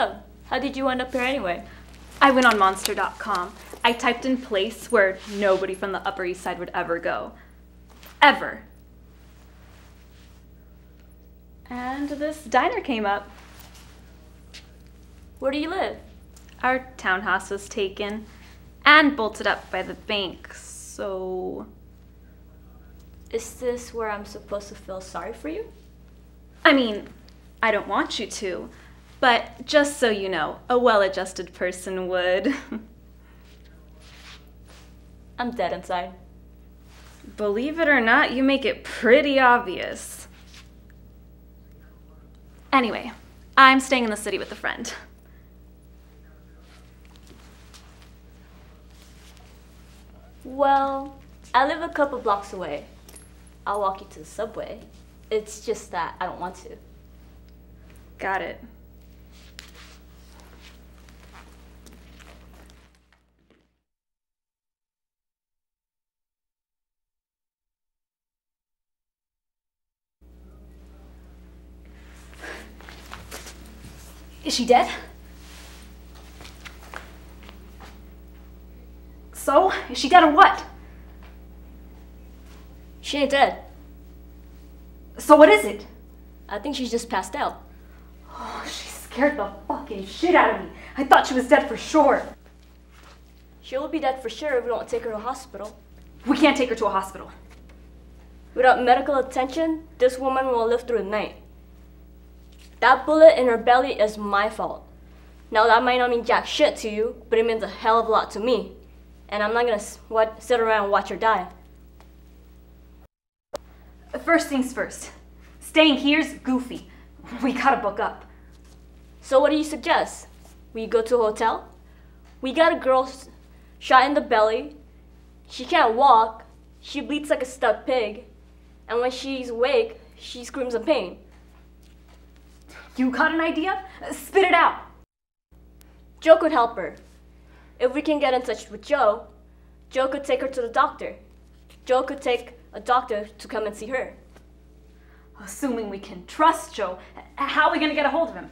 How did you end up here anyway? I went on monster.com. I typed in place where nobody from the Upper East Side would ever go. Ever. And this diner came up. Where do you live? Our townhouse was taken and bolted up by the bank, so. Is this where I'm supposed to feel sorry for you? I mean, I don't want you to, but just so you know, a well adjusted person would. I'm dead inside. Believe it or not, you make it pretty obvious. Anyway, I'm staying in the city with a friend. Well, I live a couple blocks away. I'll walk you to the subway. It's just that I don't want to. Got it. Is she dead? So? Is she dead or what? She ain't dead. So what is it? I think she's just passed out. Oh, she scared the fucking shit out of me. I thought she was dead for sure. She will be dead for sure if we don't take her to a hospital. We can't take her to a hospital. Without medical attention, this woman will live through the night. That bullet in her belly is my fault. Now that might not mean jack shit to you, but it means a hell of a lot to me. And I'm not gonna what, sit around and watch her die. First things first. Staying here's goofy. We gotta book up. So what do you suggest? We go to a hotel? We got a girl shot in the belly. She can't walk. She bleeds like a stuck pig. And when she's awake, she screams in pain. You got an idea? Spit it out. Joe could help her. If we can get in touch with Joe, Joe could take her to the doctor. Joe could take a doctor to come and see her. Assuming we can trust Joe, how are we gonna get a hold of him?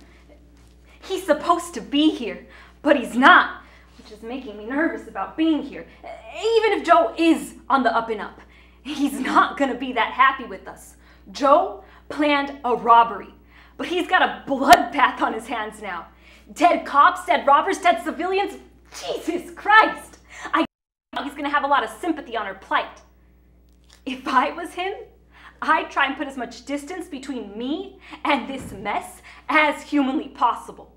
He's supposed to be here, but he's not, which is making me nervous about being here. Even if Joe is on the up and up, he's not gonna be that happy with us. Joe planned a robbery, but he's got a bloodbath on his hands now. Dead cops, dead robbers, dead civilians. Jesus Christ! I he's gonna have a lot of sympathy on her plight. If I was him, I'd try and put as much distance between me and this mess as humanly possible.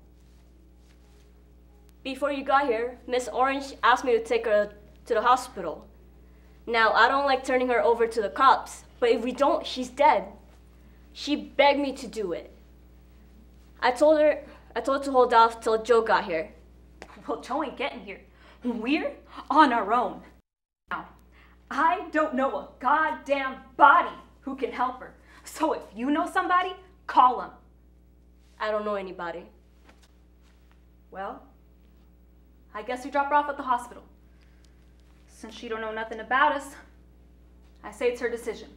Before you got here, Miss Orange asked me to take her to the hospital. Now, I don't like turning her over to the cops, but if we don't, she's dead. She begged me to do it. I told her I told her to hold off till Joe got here. Well, Joe ain't getting here. We're on our own. Now, I don't know a goddamn body who can help her. So if you know somebody, call them. I don't know anybody. Well, I guess we drop her off at the hospital. Since she don't know nothing about us, I say it's her decision.